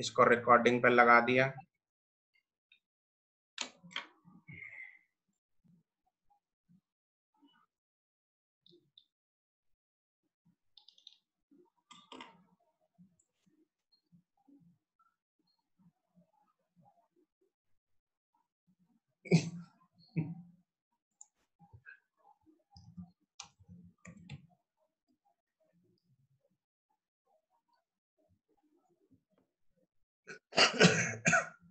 इसको रिकॉर्डिंग पर लगा दिया।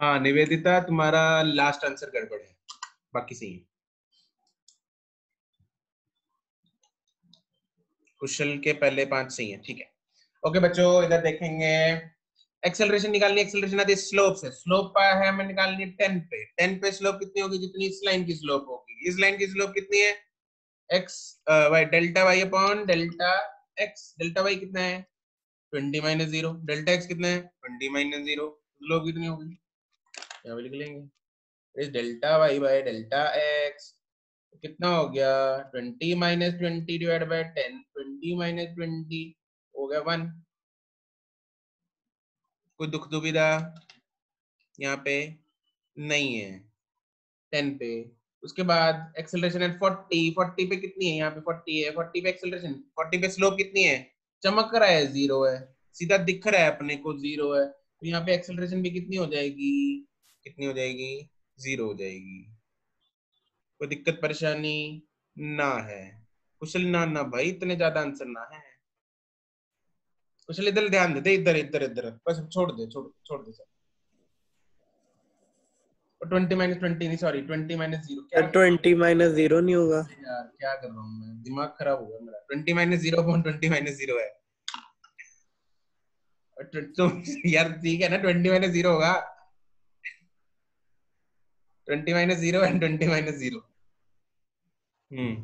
हाँ निवेदिता, तुम्हारा लास्ट आंसर गड़बड़ है। बाकी सही है। कुशल के पहले पाँच सही है, ठीक है। ओके बच्चों, इधर देखेंगे। एक्सेलरेशन निकालनी एक्सेलरेशन आती है स्लोप से। स्लोप है, हमें निकालनी टेन पे। टेन पे स्लोप कितनी होगी? जितनी इस लाइन की स्लोप होगी। इस लाइन की स्लोप कितनी है? X Y delta Y upon delta X delta Y कितना है? Twenty minus zero delta X कितना है? ट्वेंटी माइनस ज़ीरो स्लोप कितनी होगी? यहाँ लिख लेंगे। इस delta Y by delta X कितना हो गया? Twenty minus twenty divide by ten twenty minus twenty हो गया वन कोई दुख दुविधा यहाँ पे नहीं है। टेन पे। उसके बाद एक्सेलरेशन एट फोर्टी फोर्टी पे कितनी है यहाँ पे? फोर्टी है। फोर्टी पे एक्सेलरेशन फोर्टी पे स्लोप कितनी है? चमक रहा है ज़ीरो है। सीधा दिख रहा है अपने को ज़ीरो है। तो यहाँ पे एक्सेलरेशन भी कितनी हो जाएगी? कितनी हो जाएगी? ज़ीरो हो जाएगी। कोई दिक्कत, परेशानी ना है। कुशल ना ना भाई, इतने ज़्यादा आंसर ना है। कुशल, इधर ध्यान दे, इधर इधर इधर। बस छोड़ दे, छोड़ छोड़ दे सर ट्वेंटी माइनस ट्वेंटी नहीं sorry twenty minus zero twenty minus zero नहीं होगा। यार क्या कर रहा हूँ मैं? दिमाग खराब हो गया मेरा। Twenty minus zero upon twenty minus zero है। तो यार ठीक है ना ट्वेंटी माइनस ज़ीरो होगा। Twenty minus zero and twenty minus zero hmm.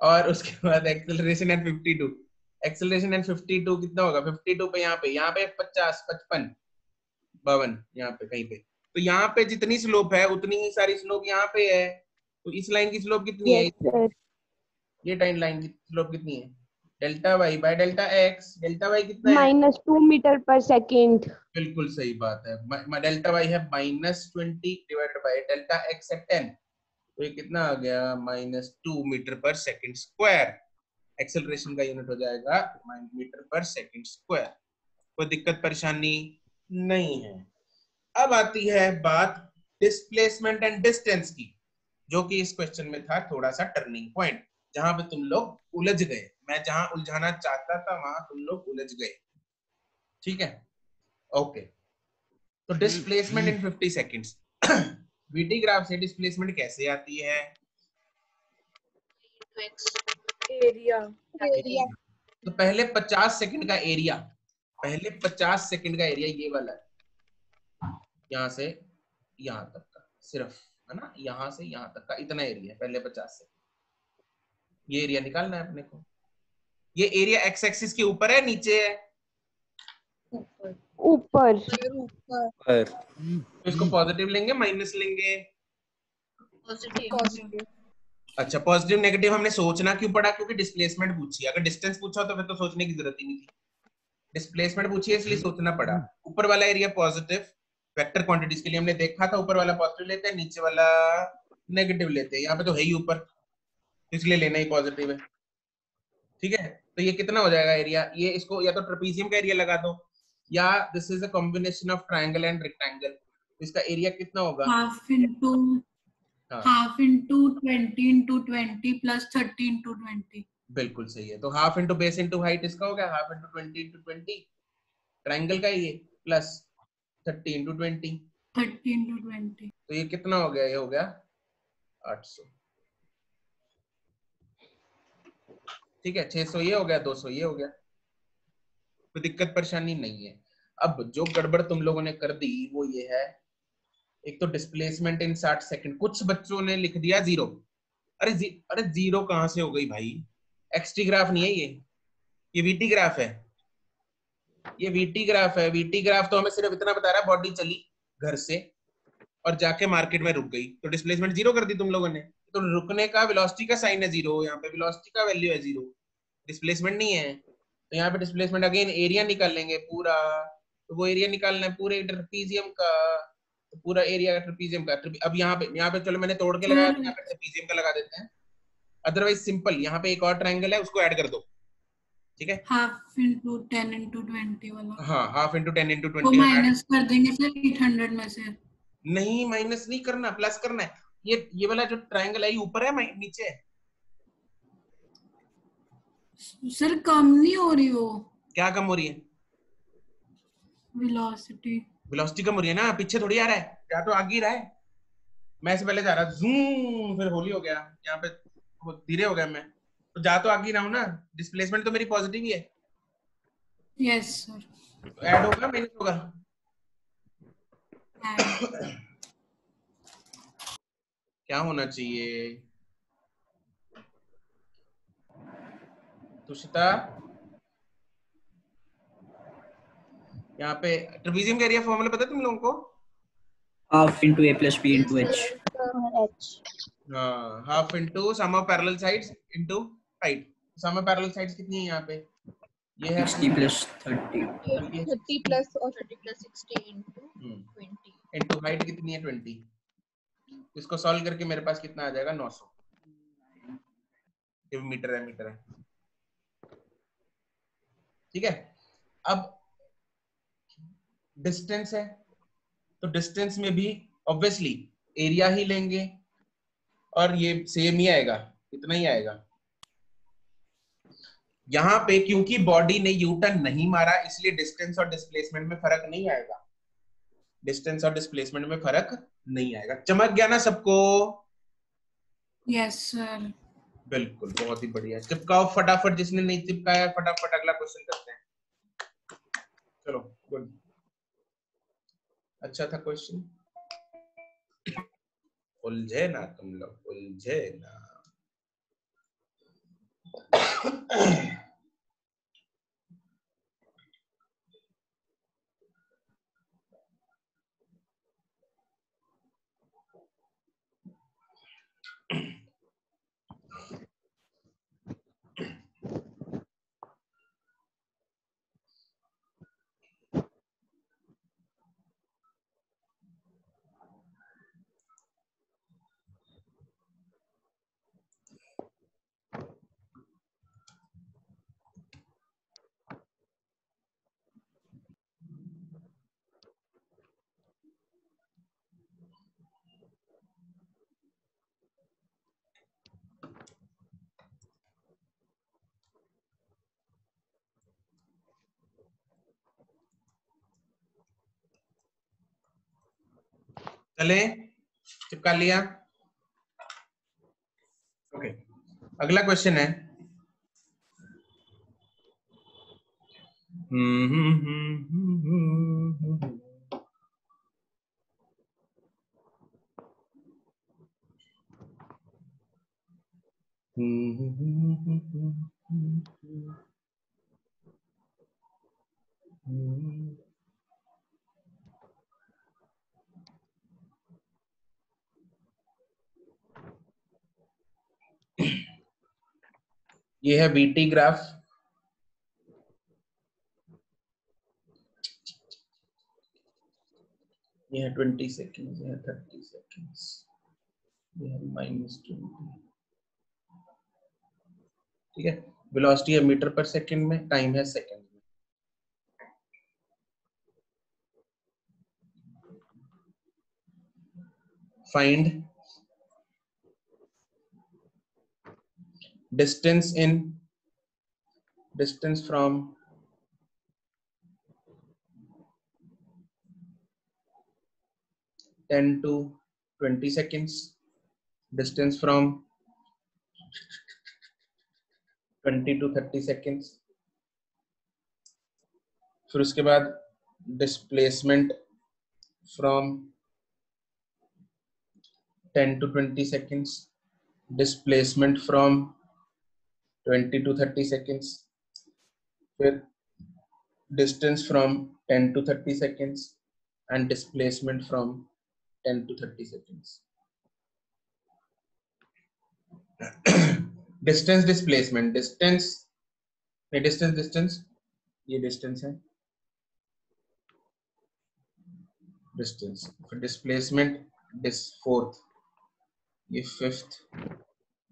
और उसके बाद acceleration at fifty two acceleration at fifty two कितना होगा? फिफ्टी टू पे यहाँ पे यहाँ पे पचास पचपन बावन यहाँ पे कहीं पे। तो यहाँ पे जितनी स्लोप है उतनी ही सारी स्लोप यहाँ पे है। तो इस लाइन की स्लोप कितनी yes, है sir. ये टाइम लाइन की स्लोप कितनी है? Delta Y by delta X delta Y कितना है? Minus two meter per second. बिल्कुल सही बात है। डेल्टा वाई है minus twenty divided by delta X है टेन तो ये कितना आ गया? माइनस टू मीटर पर सेकेंड स्क्वायर एक्सेलरेशन का यूनिट हो जाएगा मीटर पर सेकेंड स्क्वायर कोई दिक्कत परेशानी नहीं है। अब आती है बात डिस्प्लेसमेंट एंड डिस्टेंस की जो कि इस क्वेश्चन में था थोड़ा सा टर्निंग पॉइंट जहाँ पे तुम लोग उलझ गए। मैं जहाँ उलझाना चाहता था वहाँ तुम लोग उलझ गए। ठीक है? ओके तो displacement in 50 seconds VT graph से डिस्प्लेसमेंट कैसे आती है? एरिया तो पहले 50 सेकंड का एरिया पहले 50 सेकंड का एरिया ये वाला है। यहाँ से यहाँ तक का सिर्फ़ है ना? यहाँ से यहाँ तक का इतना एरिया है पहले पचास से। ये एरिया निकालना है अपने को। ये एरिया एक्स एक्सिस के ऊपर है नीचे है? ऊपर। पर। तो इसको पॉजिटिव लेंगे माइनस लेंगे? पॉजिटिव अच्छा पॉजिटिव नेगेटिव हमने सोचना क्यों पड़ा? क्योंकि डिस्प्लेसमेंट पूछी अगर डिस्टेंस पूछा तो फिर तो सोचने की ज़रूरत ही नहीं थी। डिस्प्लेसमेंट पूछी इसलिए सोचना पड़ा। ऊपर वाला एरिया पॉजिटिव वेक्टर क्वांटिटीज के लिए हमने देखा था ऊपर वाला पॉजिटिव लेते हैं नीचे वाला नेगेटिव लेते हैं। यहाँ पे तो है ही ऊपर। इसलिए लेना ही पॉजिटिव है। ठीक है? तो ये कितना हो जाएगा एरिया ये इसको या तो ट्रेपीजियम का एरिया लगा दो या this is a combination of triangle and rectangle इसका एरिया कितना होगा? Half into हाँ। half into 20 into 20 plus 30 into 20 बिल्कुल सही है। तो half into base into height इसका हो गया half into twenty into twenty triangle का ये plus thirty into twenty. 30 into 20 तो ये कितना हो गया? ये हो गया आठ सौ। ठीक है छह सौ ये हो गया दो सौ ये हो गया। कोई दिक्कत परेशानी नहीं है। अब जो गड़बड़ तुम लोगों ने कर दी वो ये है। एक तो डिस्प्लेसमेंट इन 60 सेकंड कुछ बच्चों ने लिख दिया ज़ीरो अरे जी, अरे ज़ीरो कहाँ से हो गई भाई? एक्सटी ग्राफ नहीं है ये। ये वीटी ग्राफ है। ये वीटी ग्राफ है। वीटी ग्राफ तो हमें सिर्फ़ इतना बता रहा है बॉडी चली घर से और जाके मार्केट में रुक गई। तो डिस्प्लेसमेंट ज़ीरो कर दी तुम लोगों ने। तो रुकने का वेलोसिटी का साइन है ज़ीरो यहाँ पे वेलोसिटी का वैल्यू है ज़ीरो डिस्प्लेसमेंट नहीं है। तो यहाँ पे डिस्प्लेसमेंट अगेन एरिया निकाल लेंगे पूरा। तो वो एरिया निकालना है पूरे ट्रेपीजियम का। तो पूरा एरिया ट्रेपीजियम का। अब यहाँ पे यहाँ पे चलो मैंने तोड़ के लगाया तो यहाँ पे ट्रेपीजियम का लगा देते हैं। अदरवाइज़ सिंपल यहाँ पे एक और ट्रायंगल है उसको ऐड कर दो। ठीक है? Half into ten into twenty वाला। हाँ हाफ़ इंटू टेन इंटू तो ट्वेंटी माइनस कर देंगे सर एट हंड्रेड में से। नहीं माइनस नहीं करना प्लस करना है। ये ये वाला जो ट्रायंगल है ये ऊपर है नीचे है? सर कम नहीं हो रही वो। क्या कम हो रही है? वेलोसिटी वेलोसिटी कम हो रही है ना? पीछे थोड़ी आ रहा है। या तो आगे ही रहा है। मैं इससे पहले जा रहा जूम फिर होली हो गया। यहाँ पे वो धीरे हो गया मैं। तो जा तो आगे रहा हूँ ना। डिस्प्लेसमेंट तो मेरी पॉजिटिव ही है। यस सर ऐड होगा माइनस होगा? क्या होना चाहिए? तुषिता यहाँ पे ट्रेपेजियम का एरिया फॉर्मूला पता है तुम लोगों को? Half into a plus b into h. हाँ half into sum of parallel sides into height sum parallel sides कितनी है यहाँ पे? ये है 60 plus 30 थर्टी प्लस और thirty plus sixty into hmm, twenty into height कितनी है ट्वेंटी इसको सॉल्व करके मेरे पास कितना आ जाएगा? नौ सौ. ये मीटर है मीटर है. ठीक है? अब डिस्टेंस है. तो डिस्टेंस में भी ऑब्वियसली एरिया ही लेंगे और ये सेम ही आएगा. इतना ही आएगा. यहाँ पे क्योंकि बॉडी ने यूटर्न नहीं मारा इसलिए डिस्टेंस और डिस्प्लेसमेंट में फ़र्क नहीं आएगा। डिस्टेंस और डिस्प्लेसमेंट में फ़र्क नहीं आएगा। चमक गया ना सबको? यस सर बिल्कुल बहुत ही बढ़िया। चिपकाओ फटाफट जिसने नहीं चिपकाया फटाफट अगला क्वेश्चन करते हैं। चलो गुड अच्छा था क्वेश्चन उलझे ना तुम लोग उलझे ना। चले। चिपका लिया। ओके अगला क्वेश्चन है। हम्म, हम्म, हम्म, हम्म, हम्म, हम्म। हम्म, हम्म, हम्म, हम्म, हम्म, हम्म। ये है बीटी ग्राफ ये है ट्वेंटी सेकेंड ये है थर्टी सेकेंड्स ये है माइनस ट्वेंटी ठीक है? वेलोसिटी है मीटर पर सेकंड में टाइम है सेकंड में. Find distance in distance from ten to twenty seconds distance from twenty to thirty seconds फिर उसके बाद displacement from ten to twenty seconds displacement from 20 to 30 seconds फिर distance from 10 to 30 seconds and displacement from 10 to 30 seconds distance displacement distance नहीं distance distance ये distance है distance फिर displacement this fourth ये fifth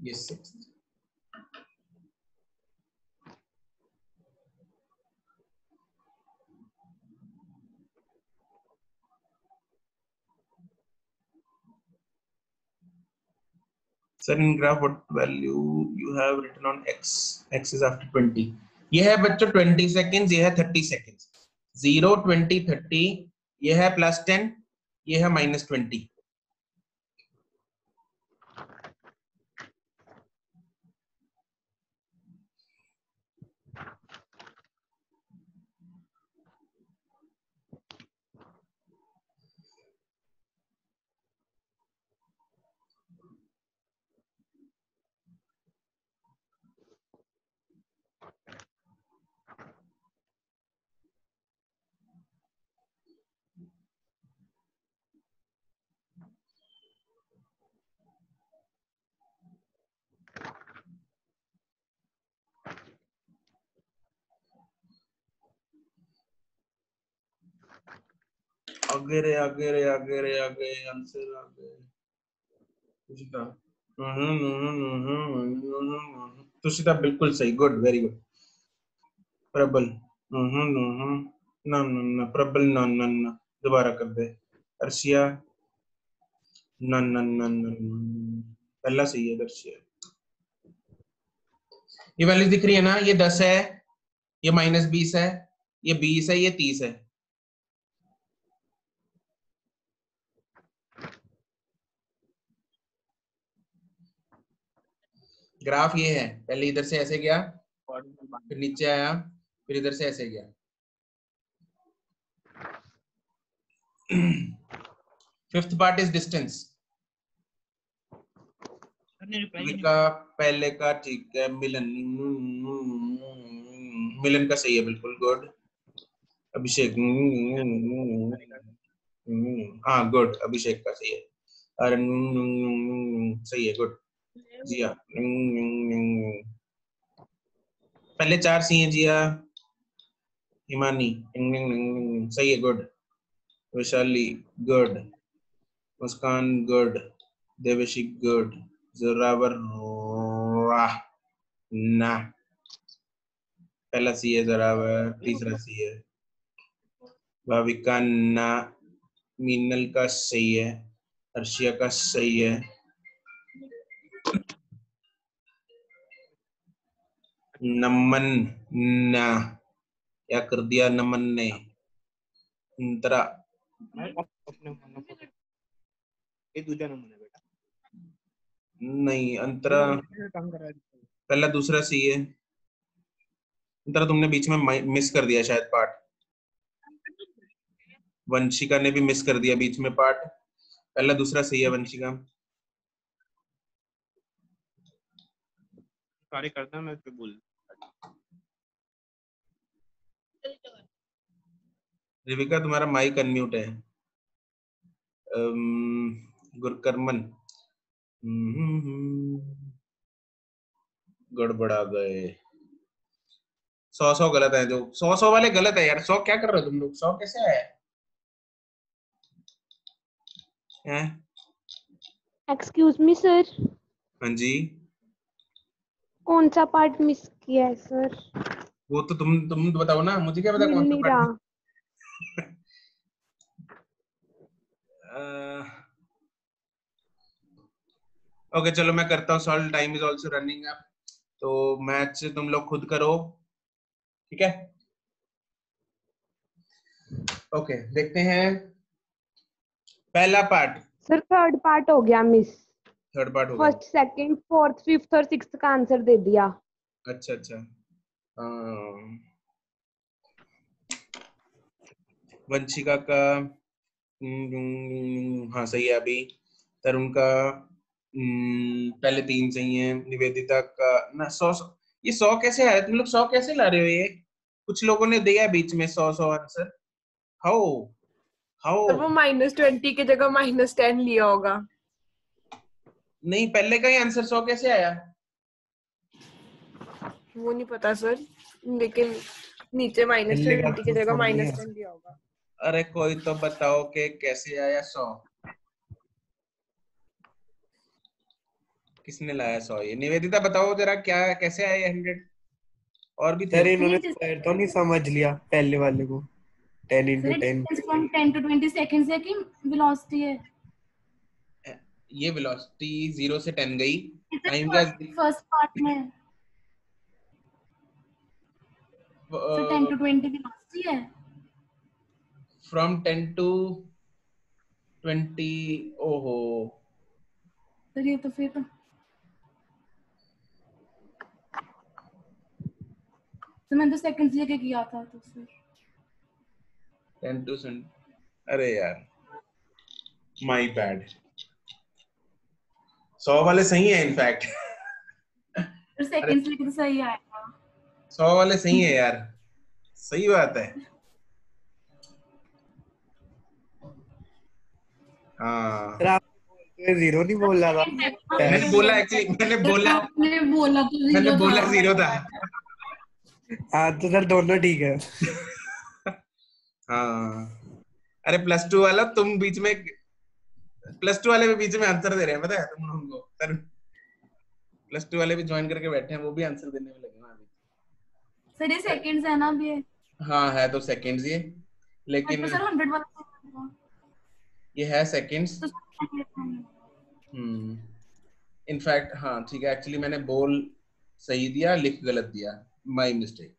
ये sixth sir in graph what value you have written on x? X is after 20 ये है बच्चों 20 seconds ये है 30 सेकंड्स 0 20 30 ये है +10 ये है -20 आगे रे आगे रे आगे रे आगे आंसर आगे तुषिता तुषिता, बिल्कुल सही। गुड वेरी गुड प्रबल। ना ना प्रबल ना ना ना। दोबारा कर दे। अर्शिया। ना ना ना ना पहला सही है अर्शिया ये वैल्यू दिख रही है ना, ये दस है, ये माइनस बीस है, ये बीस है, ये तीस है। ग्राफ ये है पहले इधर से ऐसे गया फिर नीचे आया फिर इधर से ऐसे गया। फिफ्थ पार्ट इज़ डिस्टेंस का पहले का ठीक है मिलन मिलन का सही है बिल्कुल गुड अभिषेक हाँ गुड अभिषेक का सही है। अरे सही है गुड जिया। पहले चार सी हैं जिया, हिमानी सही है, good. Vaishali, good. Muskan, good. Devshi, good. Zorawar ना। पहला सी है जोरावर, तीसरा सी है। भाविका, ना। मीनल का सही है, अर्शिया का सही है। नमन ना क्या कर दिया नमन ने। अंतरा नहीं अंतरा। पहला दूसरा सी है। अंतरा तुमने बीच में मिस कर दिया शायद पार्ट वंशिका ने भी मिस कर दिया बीच में पार्ट पहला दूसरा सही है वंशिका। कार्य करता मैं तो बोल रिविका तुम्हारा माइक अनम्यूट है। गुरकर्मन। गड़बड़ा गए। सौ सौ गलत है जो। सौ सौ वाले गलत है यार। सौ क्या कर रहे हो तुम लोग? सौ कैसे आया है? एक्सक्यूज मी सर हाँ जी। कौन सा पार्ट मिस किया है सर वो तो तुम तुम बताओ ना। मुझे क्या पता कौन सा नहीं रहा ओके चलो मैं करता हूँ solve time is also running up तो मैच तुम लोग खुद करो ठीक है? ओके okay, देखते हैं। पहला पार्ट सर थर्ड पार्ट हो गया मिस थर्ड पार्ट होगा फ़र्स्ट सेकंड फोर्थ फिफ्थ और सिक्स्थ का आंसर दे दिया। अच्छा अच्छा। अम, वंशिका का हाँ सही है अभी। तरुण का पहले तीन सही है। निवेदिता का ना सौ सौ ये सौ कैसे आया? तुम लोग सौ कैसे ला रहे हो ये? कुछ लोगों ने दिया बीच में सौ सौ आंसर। हाउ? हाउ? तो वो माइनस ट्वेंटी की जगह माइनस टेन लिया होगा। नहीं पहले का ही आंसर सौ कैसे आया? वो नहीं पता सर। लेकिन नीचे माइनस ट्वेंटी की जगह माइनस टेन लिया होगा। अरे कोई तो बताओ कि कैसे आया सौ? किसने लाया सौ ये? निवेदिता बताओ जरा क्या कैसे आया हंड्रेड और भी सर इन्होंने तो नहीं समझ लिया पहले वाले को। Ten into ten from 10 to 20 seconds है कि वेलोसिटी है? ये वेलोसिटी ज़ीरो से टेन गई। टाइम का फ़र्स्ट पार्ट में? सर 10 टू 20 वेलोसिटी है? फ्रॉम टेन टू ट्वेंटी ओहो। सर ये तो फिर तो मैंने तो सेकंड्स लेके किया था तो फिर। टेन टू अरे यार माई बैड सौ वाले सही है इनफैक्ट लेके तो सही आएगा सौ वाले सही है यार। सही बात है। हाँ। ज़ीरो नहीं बोल रहा था। मैंने बोला एक्चुअली मैंने बोला आपने बोला तो मैंने बोला ज़ीरो था। हाँ तो सर दोनों ठीक है। हाँ। अरे प्लस टू वाला तुम बीच में प्लस टू वाले भी बीच में आंसर दे रहे हैं पता है तुम लोगों को? सर प्लस टू वाले भी ज्वाइन करके बैठे हैं वो भी आंसर देने में लगे हैं अभी। सर ये सेकंड्स है ना अभी हाँ है तो सेकंड्स ये लेकिन तो सर 100 वाला ये है सेकंड्स हम्म इनफैक्ट हाँ ठीक है एक्चुअली मैंने बोल सही दिया लिख गलत दिया. माय मिस्टेक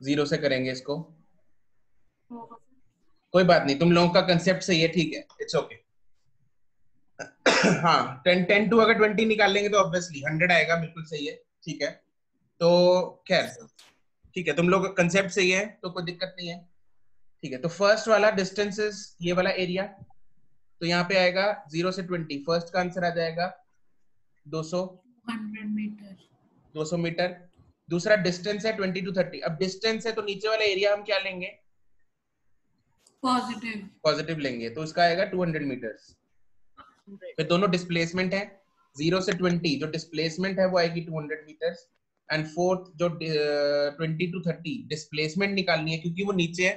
ज़ीरो से करेंगे इसको. कोई बात नहीं तुम लोगों का कंसेप्ट सही है ठीक है इट्स ओके हाँ टेन टेन टू अगर ट्वेंटी निकाल लेंगे तो ऑब्वियसली हंड्रेड आएगा बिल्कुल सही है ठीक है. तो खैर ठीक है तुम लोग का कंसेप्ट सही है तो कोई दिक्कत नहीं है. ठीक है तो फ़र्स्ट वाला डिस्टेंस ये वाला एरिया तो यहाँ पे आएगा ज़ीरो से ट्वेंटी फ़र्स्ट का आंसर आ जाएगा 200 100 मीटर 200 मीटर. दूसरा डिस्टेंस है 20 टू 30 अब डिस्टेंस है तो नीचे वाला एरिया हम क्या लेंगे? पॉजिटिव पॉजिटिव लेंगे तो इसका आएगा 200 मीटर्स फिर दोनों डिस्प्लेसमेंट है ज़ीरो से 20 जो डिस्प्लेसमेंट है वो आएगी 200 मीटर्स एंड फोर्थ जो ट्वेंटी टू थर्टी डिस्प्लेसमेंट निकालनी है क्योंकि वो नीचे है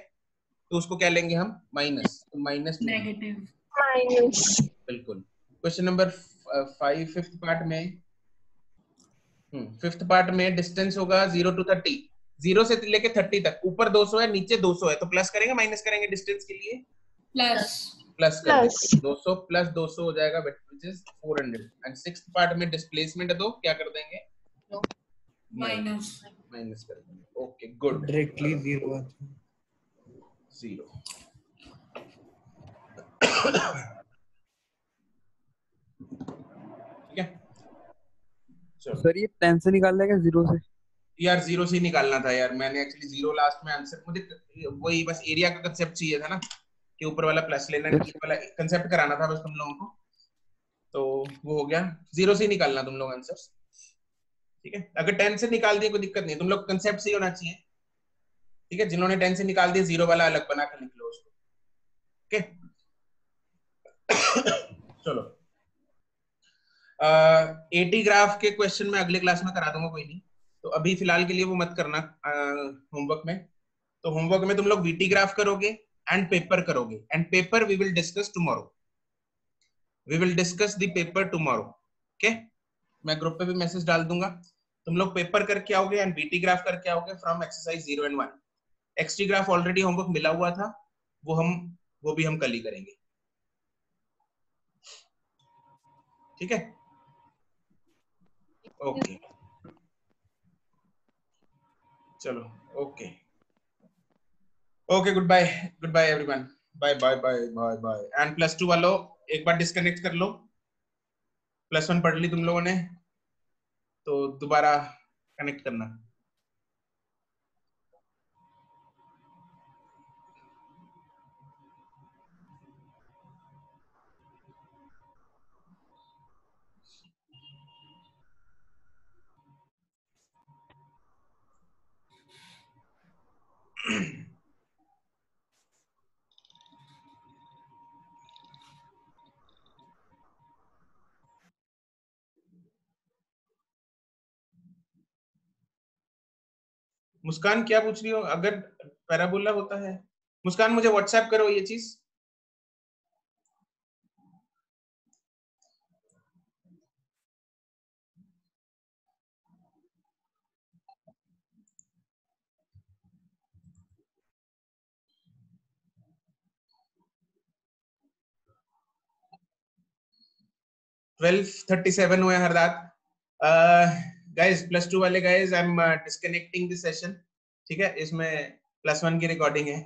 तो उसको क्या लेंगे हम? माइनस तो माइनस नेगेटिव माइनस बिल्कुल। Question number five fifth part में फिफ्थ पार्ट में डिस्टेंस होगा ज़ीरो टू थर्टी ज़ीरो से लेके थर्टी तक. ऊपर 200 है नीचे 200 है. तो प्लस करेंगे माइनस करेंगे डिस्टेंस के लिए? Plus plus. कर 200 प्लस 200 हो जाएगा इज़ 400 एंड सिक्स्थ पार्ट में डिस्प्लेसमेंट है तो क्या कर देंगे? माइनस माइनस कर देंगे. Okay good directly zero zero ठीक है? सर ये टेन से निकाल लेगा ज़ीरो से? यार ज़ीरो से ही निकालना था यार। मैंने एक्चुअली ज़ीरो लास्ट में आंसर मुझे वही बस एरिया का कंसेप्ट चाहिए था ना कि ऊपर वाला प्लस लेना नीचे वाला कंसेप्ट कराना था बस तुम लोगों को। तो वो हो गया। ज़ीरो से ही निकालना तुम लोग आंसर ठीक है? अगर टेन से निकाल दिए कोई दिक्कत नहीं। तुम लोग कंसेप्ट सही होना चाहिए। ठीक है, जिन्होंने टेन से निकाल दिया ज़ीरो वाला अलग बना कर लिख लो उसको। ओके चलो। एटी ग्राफ के क्वेश्चन में अगले क्लास में करा दूँगा, कोई नहीं। तो अभी फ़िलहाल के लिए वो मत करना होमवर्क में। तो होमवर्क में तुम लोग वीटी ग्राफ करोगे एंड पेपर करोगे। And paper we will discuss tomorrow we will discuss the paper tomorrow okay मैं ग्रुप पे भी मैसेज डाल दूँगा। तुम लोग पेपर करके आओगे एंड वीटी ग्राफ करके आओगे from exercise zero and one XT graph already homework मिला हुआ था, वो हम, वो भी हम कल ही करेंगे। ठीक है? ओके। चलो, okay. Okay good bye good bye everyone bye bye bye bye bye and plus two वालों, एक बार डिस्कनेक्ट कर लो। प्लस वन पढ़ ली तुम लोगों ने तो दोबारा कनेक्ट करना। मुस्कान, क्या पूछ रही हो? अगर पैराबोला होता है। मुस्कान, मुझे व्हाट्सएप करो ये चीज़। ट्वेल्व थर्टी सेवन हुए हरदात गाइस प्लस टू वाले guys I am disconnecting this session ठीक है? इसमें प्लस वन की रिकॉर्डिंग है।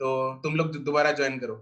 तो तुम लोग दोबारा ज्वाइन करो।